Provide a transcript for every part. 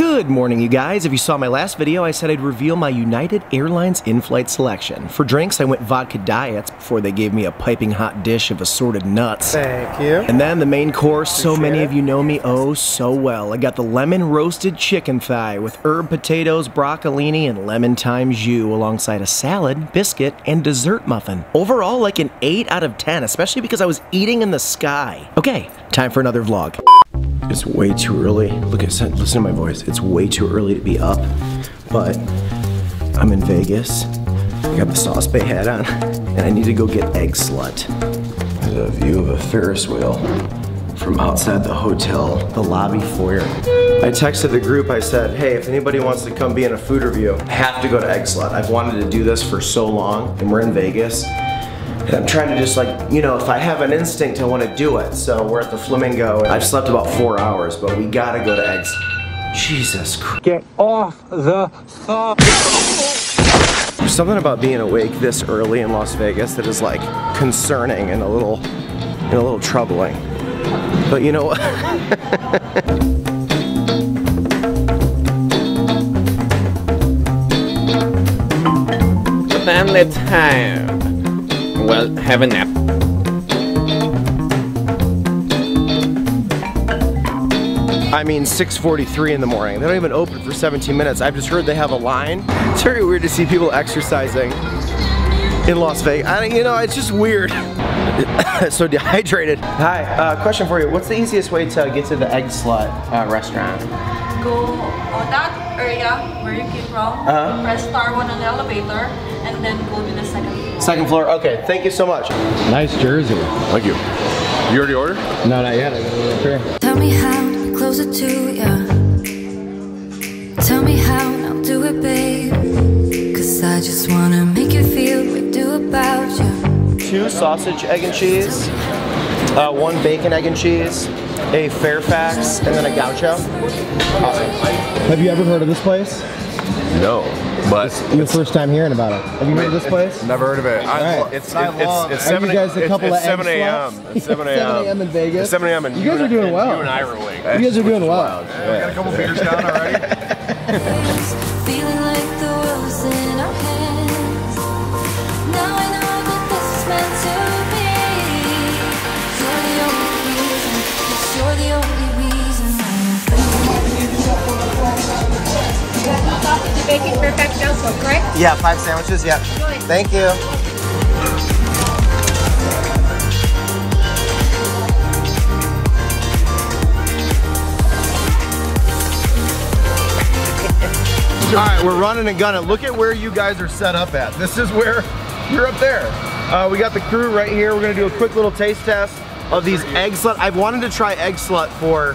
Good morning, you guys. If you saw my last video, I said I'd reveal my United Airlines in-flight selection. For drinks, I went vodka diets before they gave me a piping hot dish of assorted nuts. Thank you. And then the main course, so many it. of you know me oh so well. I got the lemon roasted chicken thigh with herb potatoes, broccolini, and lemon thyme jus alongside a salad, biscuit, and dessert muffin. Overall, like an 8 out of 10, especially because I was eating in the sky. Okay, time for another vlog. It's way too early. Look at listen to my voice. It's way too early to be up, but I'm in Vegas. I got the Sauce Bay hat on, and I need to go get Eggslut. There's a view of a Ferris wheel from outside the hotel, the lobby foyer. I texted the group, I said, hey, if anybody wants to come be in a food review, I have to go to Eggslut. I've wanted to do this for so long, and we're in Vegas. And I'm trying to just like, you know, if I have an instinct, I want to do it. So we're at the Flamingo. and I've slept about four hours, but we gotta go to Eggs. Jesus Christ. Get off the thought. There's something about being awake this early in Las Vegas that is like concerning and a little, and a little troubling. But you know what? But then let's have, well, have a nap. I mean, 6:43 in the morning. They don't even open for 17 minutes. I've just heard they have a line. It's very weird to see people exercising in Las Vegas. I, you know, it's just weird. so dehydrated. Hi, uh, question for you. What's the easiest way to get to the Eggslut uh, restaurant? go on that area where you came from, Uh-huh. press star one on the elevator, and then go to the second floor. Second floor. Okay, thank you so much. Nice jersey. Thank you. You already ordered? No, not yet. I got it up. Tell me how to be closer to ya. Tell me how and I'll do it, babe. Cause I just wanna Two sausage, egg and cheese, uh, one bacon, egg and cheese, a Fairfax, and then a gaucho. Have you ever heard of this place? No, but Your first time hearing about it. Have you heard of this place? never heard of it. I, All right. It's, Not it's, it's, long. it's Are you 7 guys a couple it's of 7 a.m. It's 7 a.m. 7 a.m. in Vegas? It's 7 a.m. and You guys are doing and well. You and I are awake. You guys are doing well. got a couple beers down already. Sausage bacon perfect also, correct? Yeah, five sandwiches. Yeah. Thank you. All right, we're running and gunning. Look at where you guys are set up at. This is where you're up there. Uh, we got the crew right here. We're gonna do a quick little taste test of these Eggslut. I've wanted to try Eggslut for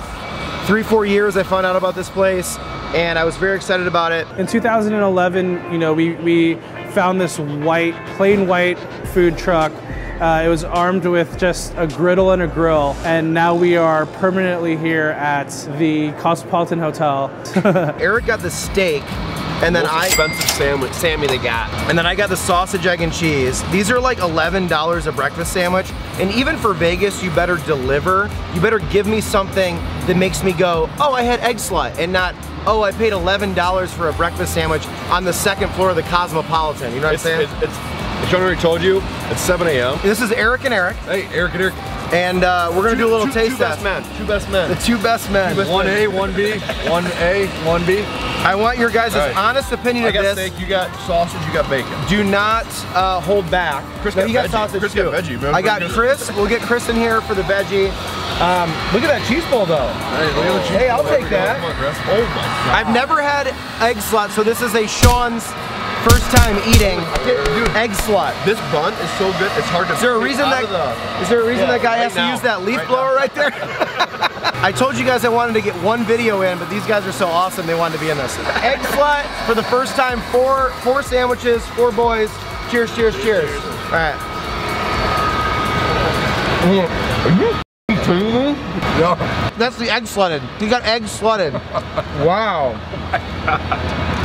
three, four years. I found out about this place and I was very excited about it. In 2011, you know, we, we found this white, plain white food truck. Uh, it was armed with just a griddle and a grill, and now we are permanently here at the Cosmopolitan Hotel. Eric got the steak, and then Most I expensive sandwich, Sammy they got. and then I got the sausage, egg, and cheese. These are like $11 a breakfast sandwich. And even for Vegas, you better deliver. You better give me something that makes me go, oh, I had Eggslut, and not, oh, I paid $11 for a breakfast sandwich on the second floor of the Cosmopolitan. You know what It's, I'm saying? it's, it's, John already told you, it's 7 a.m. this is Eric and Eric, Hey, Eric and Eric. and uh, we're gonna do a little two, taste two best test. men. Two best men. The two best men. One A, one B, one A, one B. I want your guys' All right. honest opinion I of got this. steak, you got sausage, you got bacon. Do not uh, hold back. Chris No, got you got veggie. sausage Chris too. got veggie, man. I got Chris. We'll get Chris in here for the veggie. Um, look at that cheese bowl though. Hey, look at the cheese Hey, I'll take There we go. that. On, Oh my god. I've never had Eggslut, so this is a Sean's first time eating Dude, Eggslut. this bun is so good, it's hard to Is there a reason that the- is there a reason Yeah, that guy right has to use that leaf Right blower now. right there? I told you guys I wanted to get one video in, but these guys are so awesome they wanted to be in this. Egg slut for the first time, four four sandwiches, four boys. Cheers, cheers, cheers. All right. Are you kidding me? No. That's the egg sledded. He got egg sledded. wow.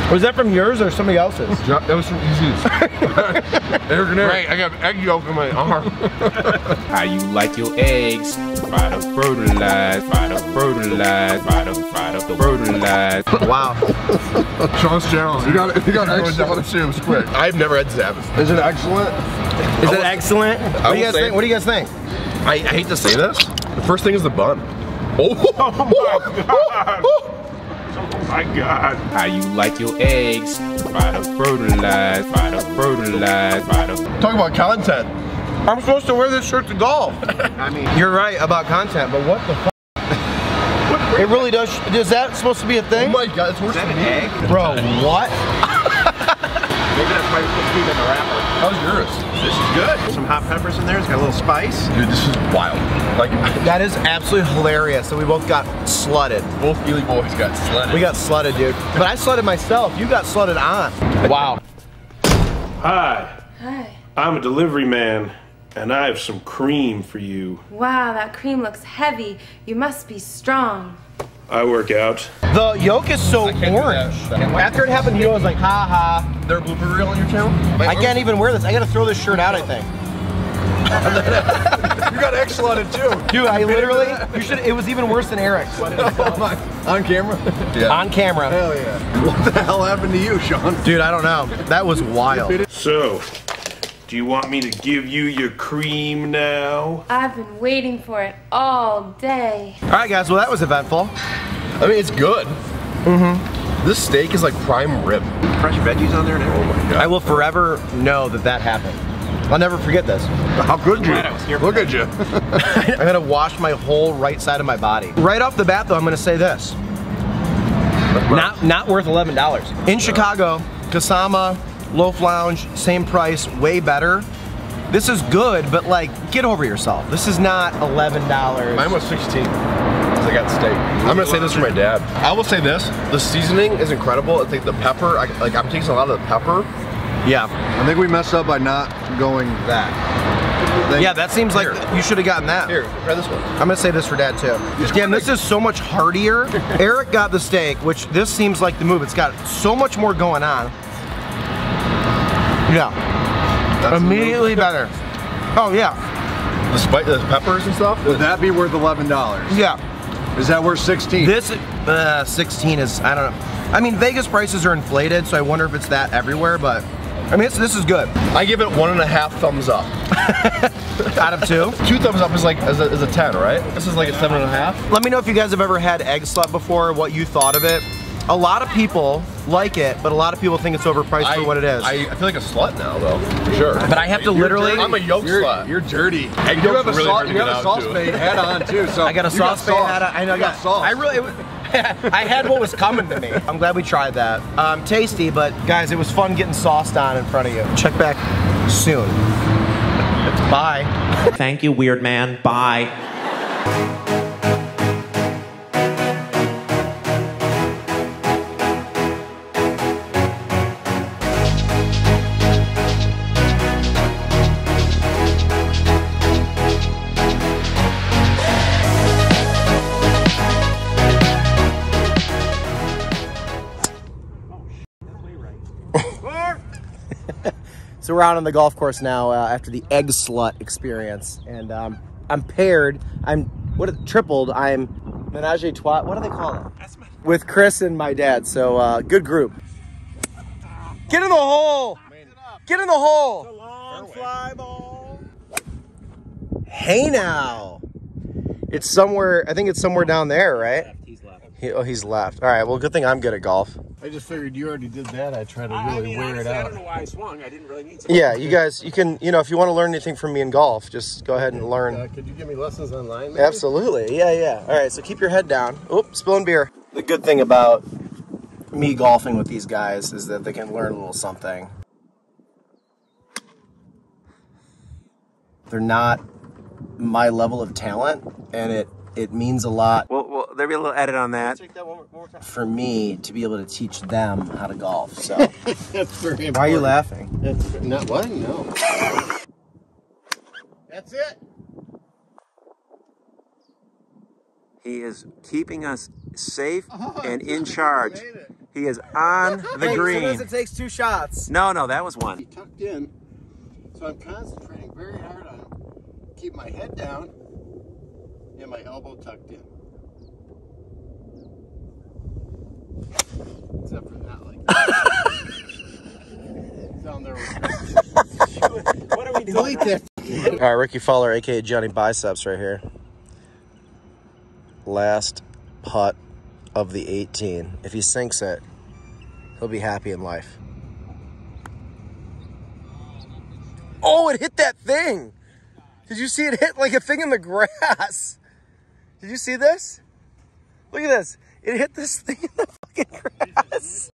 Was that from yours or somebody else's? That was from Easy's. Right, I got egg yolk in my arm. How you like your eggs? Fried up, fertilized, fried up, fertilized, fried up, fried up, fertilized. Wow. Sean's challenge. You got you got egg salad quick. I've never had Zavis. Is it excellent? Is it excellent? What do you guys think? What do you guys think? I, I hate to say this. The first thing is the bun. Oh, oh my God. How you like your eggs? Fried up, fertilized, fried up, fertilized, fried up. Talk about content. I'm supposed to wear this shirt to golf. I mean, you're right about content, but what the fuck? It really does. Is that supposed to be a Oh thing? my god, it's worse than me. Bro, what? Maybe that's why it's supposed to be in the wrapper. How's yours? This is good. Some hot peppers in there. It's got a little spice. Dude, this is wild. Like, That is absolutely hilarious that we both got slutted. both Ely boys got sledded. We got slutted, dude. But I slutted myself. You got slutted on. Wow. Hi, Hi. I'm a delivery man, and I have some cream for you. Wow, that cream looks heavy. You must be strong. I work out. The yolk is so can't orange. After it happened to you, I was like, ha ha. There a blooper reel on your channel? I can't even wear this. I gotta throw this shirt out, I think. You got X on it too. Dude, I literally, you should, it was even worse than Eric's. Oh on camera? Yeah. On camera. Hell yeah. What the hell happened to you, Sean? Dude, I don't know. That was wild. So, do you want me to give you your cream now? I've been waiting for it all day. All right, guys, well, that was eventful. I mean, it's good. Mm-hmm. This steak is like prime rib. Fresh veggies on there and everything. Oh my god. I will forever know that that happened. I'll never forget this. How good you? Look at you. I'm gonna wash my whole right side of my body. Right off the bat, though, I'm gonna say this. Not not worth eleven dollars. In Chicago, Kasama, Loaf Lounge, same price, way better. This is good, but like, get over yourself. This is not eleven dollars. Mine was 16. 'cause I got steak. I'm gonna say this for my dad. I will say this: the seasoning is incredible. I think the pepper, I, like I'm tasting a lot of the pepper. Yeah, I think we messed up by not going that. They- yeah. That seems like you should have gotten that. Here, try this one. I'm gonna say this for dad too. Again, this is so much heartier. Eric got the steak, which this seems like the move. It's got so much more going on. Yeah, immediately better. Oh yeah, The spice, the peppers and stuff. Would that be worth eleven dollars? yeah. Is that worth sixteen? This uh, 16 is I don't know. I mean, Vegas prices are inflated, so I wonder if it's that everywhere. But I mean, it's, this is good. I give it one and a half thumbs up. Out of two. Two thumbs up is like is a, is a ten, right? This is like a seven and a half. Let me know if you guys have ever had Eggslut before. What you thought of it. A lot of people like it, but a lot of people think it's overpriced for what it is. I, I feel like a slut now, though, for sure. but I have to literally. I'm a yolk you're, slut. you're dirty. Egg you yolk's have a, really sau- hard to you get have a sauce too. bait hat on too. So I got a you got sauce bait sauce. hat. on- I know. I You got sauce. I really. I had what was coming to me. I'm glad we tried that. Um, tasty, but guys, it was fun getting sauced on in front of you. Check back soon. Bye. Thank you, weird man. Bye. So we're out on the golf course now uh, after the Eggslut experience, and um, I'm paired. I'm what tripled. I'm menage a trois. What do they call it? With Chris and my dad. So uh, good group. Get in the hole. Get in the hole. fly ball. Hey now. It's somewhere. I think it's somewhere down there, right? He's left. He, oh, he's left. All right. Well, good thing I'm good at golf. I just figured you already did that. I try to really wear it out. I don't know why I swung. I didn't really need to. Yeah, you guys, you can, you know, if you want to learn anything from me in golf, just go ahead and learn. Uh, could you give me lessons online? maybe? Absolutely. Yeah, yeah. All right, so keep your head down. Oop, spilling beer. The good thing about me golfing with these guys is that they can learn a little something. They're not my level of talent, and it it means a lot Well, well, there'll be a little edit on that. for me to be able to teach them how to golf. So, That's very important. why are you laughing? That's not what? No. That's it. He is keeping us safe oh, and in charge. He is on the Hey, green. Sometimes it takes two shots. No, no, that was one. He tucked in, so I'm concentrating very hard on keep my head down and my elbow tucked in. Except for that, like. Down there. what are we doing? Delete that. All right, Rickie Fowler, aka Johnny Biceps, right here. Last putt of the 18. If he sinks it, he'll be happy in life. Oh, it hit that thing. Did you see it hit like a thing in the grass? Did you see this? Look at this. It hit this thing in the fucking grass.